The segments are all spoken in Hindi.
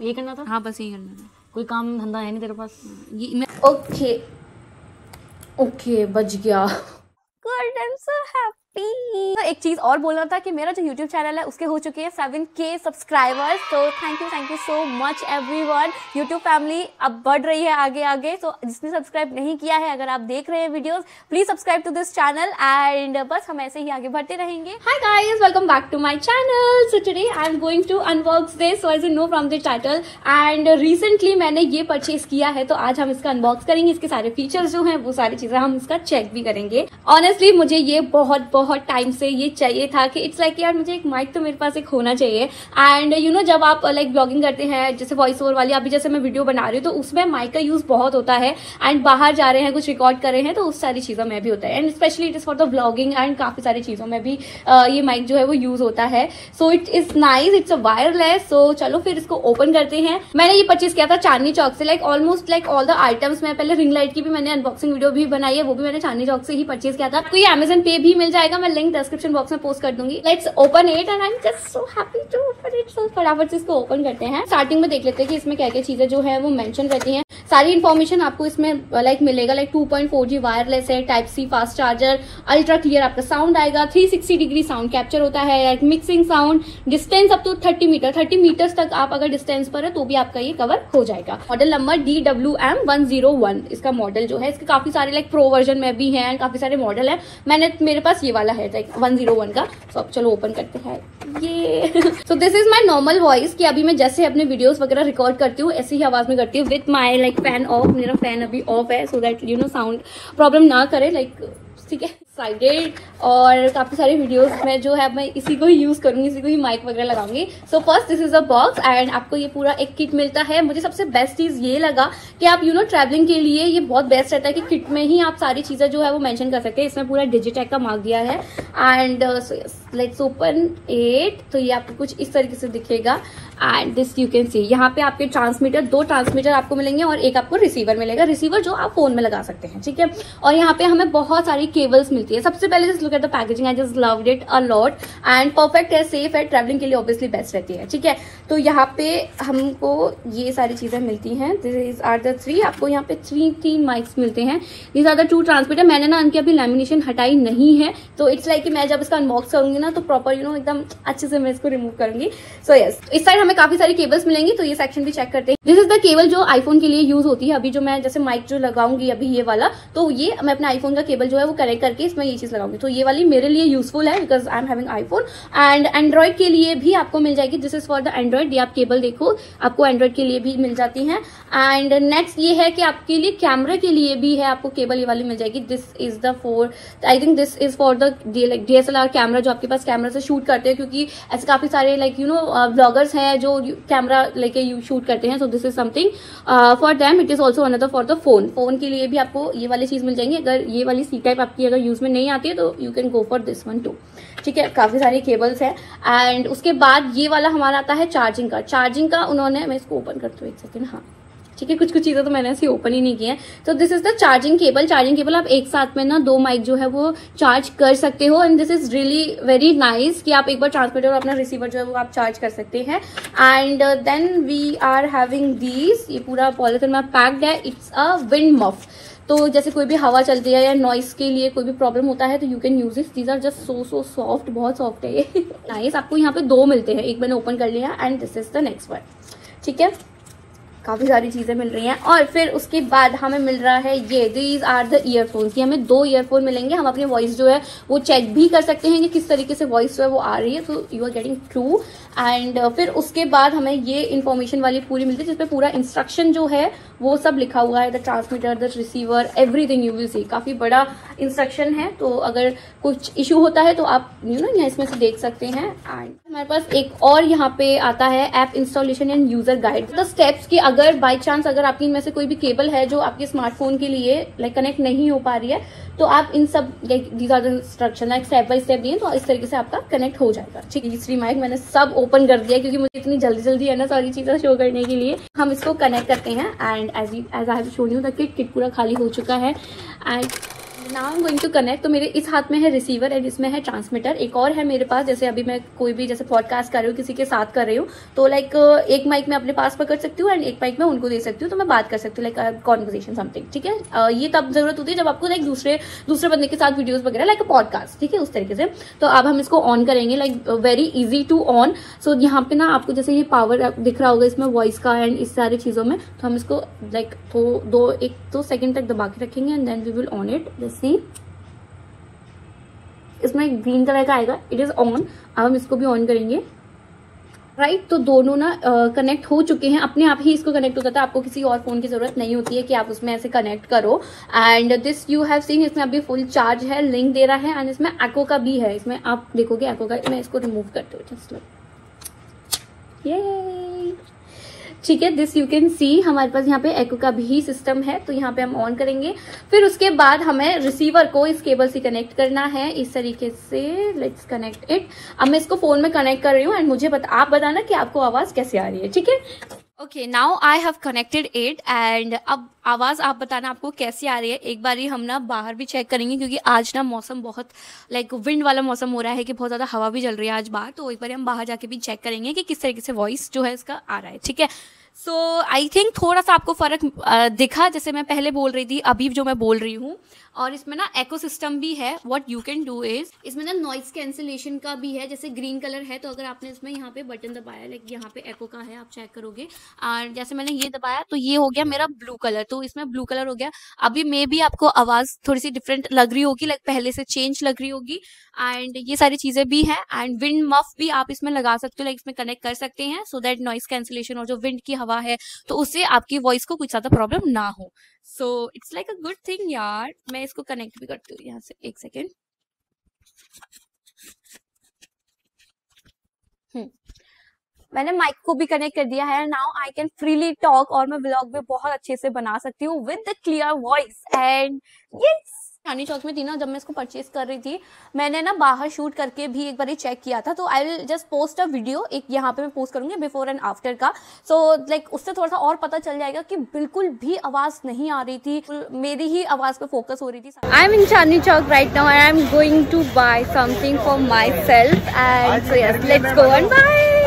ये करना था? हाँ बस यही करना था। कोई काम धंधा है नहीं तेरे पास? ये मैं ओके। ओके बच गया। God I am so happy एक चीज़ और बोलना था कि मेरा जो YouTube चैनल है उसके हो चुके हैं सेवन के सब्सक्राइबर्स तो thank you thank you so much everyone YouTube family अब बढ़ रही है आगे आगे. तो जिसने सब्सक्राइब नहीं किया है अगर आप देख रहे हैं videos please subscribe to this channel and बस हम ऐसे ही आगे बढ़ते रहेंगे. Hi guys, welcome back to my channel. So today I'm going to unbox this. So as you know from the title, and recently मैंने ये परचेज किया है तो आज हम इसका अनबॉक्स करेंगे. इसके सारे फीचर्स जो हैं वो सारी चीज़ें हम इसका चेक भी करेंगे. ऑनेस्टली मुझे ये बहुत बहुत टाइम से ये चाहिए था कि इट्स लाइक यार मुझे एक माइक तो मेरे पास एक होना चाहिए। एंड यू नो जब आप लाइक like, ब्लॉगिंग करते हैं जैसे वॉइस ओवर वाली अभी जैसे मैं वीडियो बना रही हूँ तो उसमें माइक का यूज़ बहुत होता है। एंड बाहर जा रहे हैं कुछ रिकॉर्ड कर रहे हैं तो उस सारी चीज़ों में भी होता है। And specially it is for the blogging and काफ़ी सारी चीज़ों में भी uh, ये माइक जो है वो यूज़ होता है। So it is nice it's a wireless so चलो फिर इसको ओपन करते हैं। मैंने ये परचेज किया था चांदनी चौक से like almost like all the items में पहले रिंग लाइट की भी मैंने अनबॉक्सिंग वीडियो भी बनाई है वो भी मैंने चांदनी चौक से ही परचेज किया था। तो ये अमेजन पे भी मिल जाएगा मैं लिंक डिस्क्रिप्शन बॉक्स में पोस्ट कर दूँगी. Let's open it and I am just so happy to open it so फटाफट से इसको ओपन करते हैं. स्टार्टिंग में देख लेते हैं कि इसमें क्या क्या चीज़ें जो है वो मेंशन रहती हैं. सारी इन्फॉर्मेशन आपको इसमें लाइक मिलेगा लाइक 2.4G वायरलेस है type C fast charger ultra clear आपका साउंड आएगा 360 डिग्री साउंड कैप्चर होता है like mixing sound distance up to 30 meter 30 meters तक आप अगर डिस्टेंस पर है तो भी आपका ये कवर हो जाएगा। Model number D W M one zero one इसका मॉडल जो है, इसके काफ़ी सारे लाइक प्रो वर्जन में भी है एंड काफ़ी सारे मॉडल है। मैंने, मेरे पास ये वाला है लाइक वन ज़ीरो वन का। सो अब चलो ओपन करते हैं। ये। So this is my normal voice कि अभी मैं जैसे अपने वीडियोस वगैरह रिकॉर्ड करती हूँ, ऐसी ही आवाज़ में करती हूँ with my like fan off मेरा फ़ैन अभी ऑफ़ है so that you know sound problem ना करे लाइक ठीक है? साइडेड और काफ़ी सारे वीडियोस में जो है, मैं इसी को ही यूज़ करूँगी, इसी को ही माइक वगैरह लगाऊँगी। So first this is a box and आपको ये पूरा एक किट मिलता है। मुझे सबसे बेस्ट चीज़ ये लगा कि आप यू नो ट्रैवलिंग के लिए ये बहुत बेस्ट रहता है कि किट में ही आप सारी चीज़ें जो है, वो मैंशन कर सकते हैं। इसमें पूरा डिजिटेक का मार्क दिया है। एंड लेट्स ओपन एट तो ये आपको कुछ इस तरीके से दिखेगा। And this you can see यहाँ पे आपके ट्रांसमीटर दो ट्रांसमीटर आपको मिलेंगे और एक आपको रिसीवर मिलेगा। रिसीवर जो आप फ़ोन में लगा सकते हैं, ठीक है? और यहाँ पे हमें बहुत सारी केबल्स मिलती है। सबसे पहले just look at the packaging I just loved it a lot and perfect है सेफ़ है ट्रैवलिंग के लिए ऑब्वियसली बेस्ट रहती है ठीक है? तो यहाँ पे हमको ये सारी चीज़ें मिलती हैं। This is are the three आपको यहाँ पे थ्री तीन माइक्स मिलते हैं। This are the two transmitter मैंने ना उनकी अभी लेमिनेशन हटाई नहीं है। तो इट्स लाइक like मैं जब इसका अनबॉक्स करूँगी ना तो प्रॉपर यू नो एकदम अच्छे से मैं इसको रिमूव करूँगी। So so, yes yes. इस साइड हमें काफ़ी सारी केबल्स मिलेंगी तो ये सेक्शन भी चेक करते हैं। दिस इज़ द केबल जो आईफोन के लिए यूज़ होती है। अभी जो मैं जैसे माइक जो लगाऊँगी अभी ये वाला तो ये मैं अपने आईफोन का केबल जो है वो कनेक्ट करके इसमें ये चीज़ लगाऊँगी। तो ये वाली मेरे लिए यूजफुल है because I am having iPhone and Android के लिए भी आपको मिल जाएगी। This is for the Android ये आप केबल देखो, आपको एंड्रॉइड के लिए भी मिल जाती है। एंड नेक्स्ट ये है कि आपके लिए कैमरे के लिए भी है, आपको केबल ये वाली मिल जाएगी। This is the for I think this is for the DSLR camera जो आपके पास कैमरा से शूट करते हैं, क्योंकि ऐसे काफ़ी सारे लाइक यू नो ब्लॉगर्स हैं जो कैमरा लेके शूट करते हैं। So this is something for them it is also another for the phone phone के लिए भी आपको ये वाली चीज़ मिल जाएँगी। अगर ये वाली सी टाइप आपकी अगर यूज़ में नहीं आती है तो you can go for this one too ठीक है, काफ़ी सारी केबल्स है। एंड उसके बाद ये वाला हमारा आता है चार्जिंग का। चार्जिंग का उन्होंने, मैं इसको ओपन करती हूँ एक सेकेंड हाँ। ठीक है कुछ कुछ चीज़ें तो मैंने ऐसे ओपन ही नहीं की है। तो this is the charging cable charging cable आप एक साथ में ना दो माइक जो है वो चार्ज कर सकते हो and this is really very nice कि आप एक बार ट्रांसमीटर और अपना रिसीवर जो है वो आप चार्ज कर सकते हैं। And then we are having these ये पूरा पॉलिथिन में पैक्ड है। इट्स अ विंड मफ तो जैसे कोई भी हवा चलती है या नॉइस के लिए कोई भी प्रॉब्लम होता है तो you can use it these are just so so soft बहुत सॉफ्ट है ये। नाइस आपको यहाँ पे दो मिलते हैं। एक मैंने ओपन कर लिया and this is the next one ठीक है? काफ़ी सारी चीज़ें मिल रही हैं। और फिर उसके बाद हमें मिल रहा है, ये दीज आर द ईयरफोन्स ये हमें दो ईयरफोन मिलेंगे। हम अपनी वॉइस जो है, वो चेक भी कर सकते हैं कि किस तरीके से वॉइस जो है वो आ रही है। तो you are getting true and फिर उसके बाद हमें ये इन्फॉर्मेशन वाली पूरी मिलती है, जिसपे पूरा इंस्ट्रक्शन जो है, वो सब लिखा हुआ है the transmitter the receiver everything you will see काफ़ी बड़ा इंस्ट्रक्शन है तो अगर कुछ इशू होता है तो आप यू नो यहाँ इसमें से देख सकते हैं। एंड हमारे पास एक और यहाँ पे आता है app installation and user guide the steps की अगर बाई चांस अगर आपकी इनमें से कोई भी केबल है, जो आपके स्मार्टफ़ोन के लिए लाइक कनेक्ट नहीं हो पा रही है तो आप इन सब these are instruction like step by step दिए तो इस तरीके से आपका कनेक्ट हो जाएगा। ठीक है तीसरी माइक मैंने सब ओपन कर दिया, क्योंकि मुझे इतनी जल्दी जल्दी है ना सारी चीज़ें शो करने के लिए। हम इसको कनेक्ट करते हैं and as as I shown you the kit kit पूरा खाली हो चुका है and now I am going to connect तो मेरे इस हाथ में है रिसीवर एंड इसमें है ट्रांसमीटर एक और है मेरे पास जैसे अभी मैं कोई भी जैसे पॉडकास्ट कर रही हूँ किसी के साथ कर रही हूँ तो लाइक एक माइक मैं अपने पास पकड़ सकती हूँ एंड एक माइक मैं उनको दे सकती हूँ तो मैं बात कर सकती हूँ लाइक कॉन्वर्जेशन समथिंग ठीक है? Uh, ये तब ज़रूरत होती है जब आपको लाइक दूसरे दूसरे बंदे के साथ वीडियोज़ वगैरह लाइक पॉडकास्ट ठीक है? उस तरीके से। तो अब हम इसको ऑन करेंगे like very easy to on so यहाँ पे ना आपको जैसे ये पावर दिख रहा होगा इसमें वॉइस का एंड इस सारी चीज़ों में तो हम इसको लाइक तो दो एक दो सेकंड तक दबा के रखेंगे and then we will on it जैसे इसमें एक ग्रीन कलर का आएगा। इट इज़ ऑन अब हम इसको भी ऑन करेंगे। राइट right, तो दोनों ना कनेक्ट uh, हो चुके हैं। अपने आप ही इसको कनेक्ट हो। जाता है आपको किसी और फ़ोन की ज़रूरत नहीं होती है कि आप उसमें ऐसे कनेक्ट करो। And this you have seen इसमें अभी फुल चार्ज है लिंक दे रहा है। एंड इसमें एको का भी है। इसमें आप देखोगे एको का। मैं इसको रिमूव करती हूँ। जस्ट ये ठीक है दिस यू कैन सी हमारे पास यहाँ पे एको का भी सिस्टम है तो यहाँ पे हम ऑन करेंगे। फिर उसके बाद हमें रिसीवर को इस केबल से कनेक्ट करना है, इस तरीके से लेट्स कनेक्ट इट अब मैं इसको फ़ोन में कनेक्ट कर रही हूँ एंड मुझे बता, आप बताना कि आपको आवाज़ कैसे आ रही है, ठीक है? Okay now I have connected it and अब आवाज़ आप बताना आपको कैसी आ रही है? एक बार ही हम ना बाहर भी चेक करेंगे क्योंकि आज ना मौसम बहुत लाइक like, विंड वाला मौसम हो रहा है कि बहुत ज़्यादा हवा भी चल रही है आज बाहर तो एक बार हम बाहर जाके भी चेक करेंगे कि किस तरीके से वॉइस जो है इसका आ रहा है ठीक है? सो आई थिंक थोड़ा सा आपको फ़र्क दिखा जैसे मैं पहले बोल रही थी अभी जो मैं बोल रही हूँ और इसमें ना एको सिस्टम भी है. What you can do is इसमें ना नॉइस कैंसिलेशन का भी है. जैसे ग्रीन कलर है तो अगर आपने इसमें यहाँ पे बटन दबाया लाइक यहाँ पे एको का है आप चेक करोगे. और जैसे मैंने ये दबाया तो ये हो गया मेरा ब्लू कलर तो इसमें ब्लू कलर हो गया. अभी मे भी आपको आवाज़ थोड़ी सी डिफरेंट लग रही होगी लाइक पहले से चेंज लग रही होगी. एंड ये सारी चीज़ें भी हैं. एंड विंड मफ भी आप इसमें लगा सकते हो लाइक इसमें कनेक्ट कर सकते हैं सो दैट नॉइस कैंसिलेशन और जो विंड की हवा है तो उससे आपकी वॉइस को कुछ ज़्यादा प्रॉब्लम ना हो. So it's like a good thing यार मैं इसको कनेक्ट भी करती हूँ यहाँ से, एक सेकेंड हम्म। मैंने माइक को भी कनेक्ट कर दिया है now I can freely talk और मैं ब्लॉग भी बहुत अच्छे से बना सकती हूँ with clear voice and yes Chandi Chowk में थी ना जब मैं इसको परचेज कर रही थी मैंने ना बाहर शूट करके भी एक बार चेक किया था तो I will just post a video एक यहाँ पे मैं पोस्ट करूँगी बिफोर एंड आफ्टर का। सो so, लाइक like, उससे थोड़ा सा और पता चल जाएगा कि बिल्कुल भी आवाज़ नहीं आ रही थी मेरी ही आवाज़ पे फोकस हो रही थी। I am in Chandi Chowk right now I am going to buy something for myself and let's go and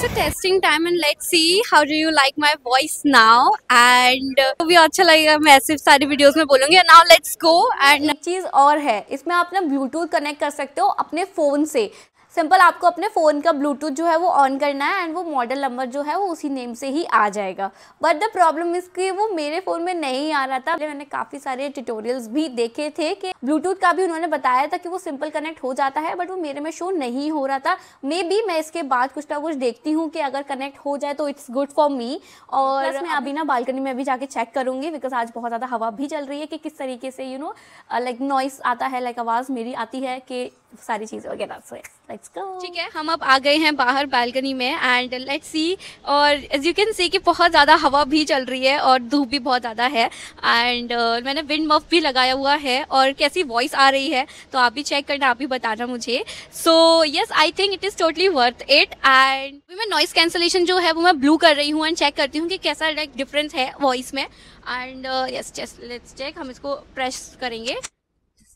it's a testing time and let's see how do you like my voice now and भी अच्छा लगेगा, मैं ऐसे सारी वीडियोस में बोलूँगी। नाउ लेट्स गो एंड चीज़ और है, इसमें आप ना ब्लूटूथ कनेक्ट कर सकते हो अपने फ़ोन से। सिंपल आपको अपने फ़ोन का ब्लूटूथ जो है वो ऑन करना है एंड वो मॉडल नंबर जो है वो उसी नेम से ही आ जाएगा। बट द प्रॉब्लम इज़ कि वो मेरे फ़ोन में नहीं आ रहा था। मैंने काफ़ी सारे ट्यूटोरियल्स भी देखे थे कि ब्लूटूथ का भी उन्होंने बताया था कि वो सिंपल कनेक्ट हो जाता है बट वो मेरे में शो नहीं हो रहा था। मे बी मैं इसके बाद कुछ ना कुछ देखती हूँ कि अगर कनेक्ट हो जाए तो इट्स गुड फॉर मी और मैं अभी ना बालकनी में भी जाके चेक करूँगी बिकॉज़ आज बहुत ज़्यादा हवा भी चल रही है कि किस तरीके से यू नो लाइक नॉइस आता है लाइक like, आवाज़ मेरी आती है कि सारी चीज़ें वगैरह सो लेट्स गो ठीक है हम अब आ गए हैं बाहर बालकनी में एंड लेट्स सी और एज यू कैन सी कि बहुत ज़्यादा हवा भी चल रही है और धूप भी बहुत ज़्यादा है एंड uh, मैंने विंड मफ भी लगाया हुआ है और कैसी वॉइस आ रही है तो आप भी चेक करना आप भी बताना मुझे. So yes I think it is totally worth it and मैं नॉइस कैंसलेशन जो है वो मैं ब्लू कर रही हूँ एंड चेक करती हूँ कि कैसा लाइक डिफरेंस है वॉइस में. एंड यस लेट्स चेक हम इसको प्रेस करेंगे.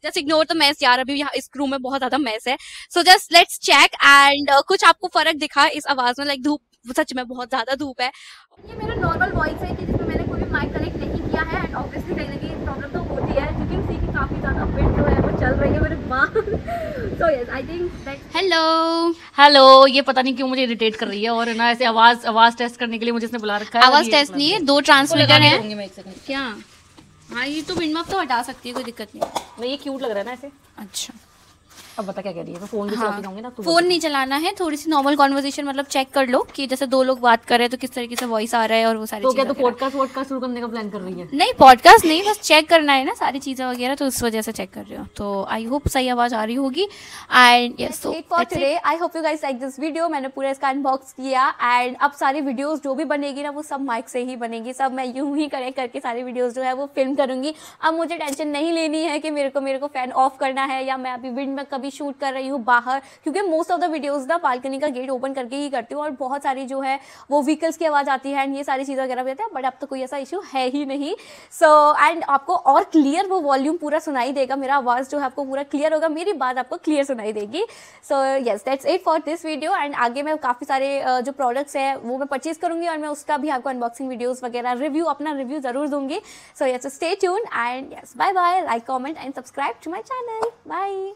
जस्ट इग्नोर द मैस यार अभी यहाँ इस रूम में बहुत ज़्यादा मैस है so just let's check and कुछ आपको फ़र्क दिखा इस आवाज़ में लाइक धूप सच में बहुत ज़्यादा धूप है ये मेरा नॉर्मल वॉइस है कि जिसमें मैंने कोई भी माइक कनेक्ट नहीं किया है एंड ऑब्वियसली कहीं ना कहीं प्रॉब्लम तो होती है। क्योंकि सी की काफ़ी ज़्यादा विंड जो है वो चल रही है मेरे बाल। So yes I think hello hello ये पता नहीं क्यों मुझे इरिटेट कर रही है और ना ऐसे आवाज़ आवाज़ टेस्ट करने के लिए मुझे इसने बुला रखा है आवाज़ टेस्ट नहीं है दो ट्रांसमीटर है। क्या? हाँ ये तो विंड तो हटा सकती है कोई दिक्कत नहीं। ये क्यूट लग रहा है ना ऐसे। अच्छा। अब बता क्या कह रही है? फ़ोन भी हाँ, ना फ़ोन नहीं चलाना है थोड़ी सी नॉर्मल कॉन्वर्जेशन मतलब चेक कर लो कि जैसे दो लोग बात कर रहे हैं तो किस तरीके से वॉइस आ रहा है और वो सारी तो क्या तो पॉडकास्ट वॉडकास्ट शुरू करने का प्लान कर रही है? नहीं पॉडकास्ट नहीं बस चेक करना है ना सारी चीज़ें वगैरह तो उस वजह से चेक कर रही हूँ। तो आई होप सही आवाज़ आ रही होगी। And yes I hope you guys like this video मैंने पूरा इसका अनबॉक्स किया। एंड अब सारी वीडियोस जो भी बनेगी ना वो सब माइक से ही बनेगी। सब मैं यूँ ही कनेक्ट करके सारी वीडियोस जो है वो फ़िल्म करूँगी। अब मुझे टेंशन नहीं लेनी है कि मेरे को मेरे को फ़ैन ऑफ़ करना है या मैं अभी विंड में कभी कभी शूट कर रही हूँ बाहर क्योंकि मोस्ट ऑफ़ द वीडियोज़ ना बालकनी का गेट ओपन करके ही करती हूँ और बहुत सारी जो है वो व्हीकल्स की आवाज़ आती है एंड ये सारी चीज़ें वगैरह भी आती है बट अब तो कोई ऐसा इशू है ही नहीं। सो so, एंड आपको और क्लियर वो वॉल्यूम पूरा सुनाई देगा मेरा आवाज़ जो है आपको पूरा क्लियर होगा मेरी बात आपको क्लियर सुनाई देगी। So yes that's it for this video and आगे मैं काफ़ी सारे जो प्रोडक्ट्स हैं वो मैं परचेज करूँगी और मैं उसका भी आपको अनबॉक्सिंग वीडियोज़ वगैरह रिव्यू अपना रिव्यू ज़रूर दूँगी। So yes stay tune and yes bye bye like comment and subscribe to my channel bye